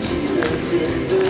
Jesus.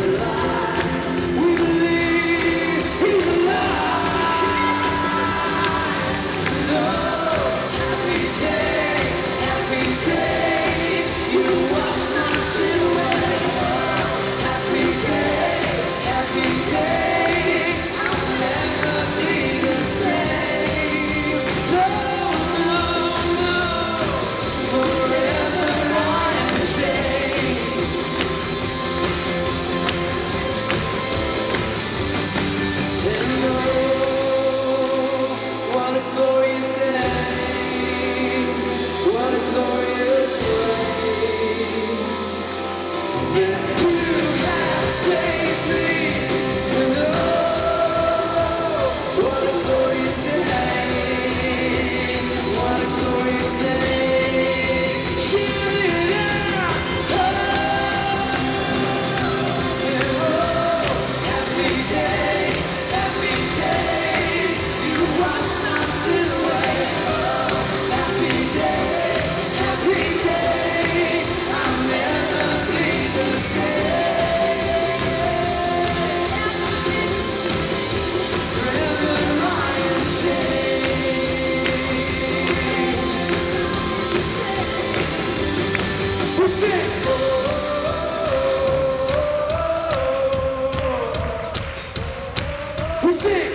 music.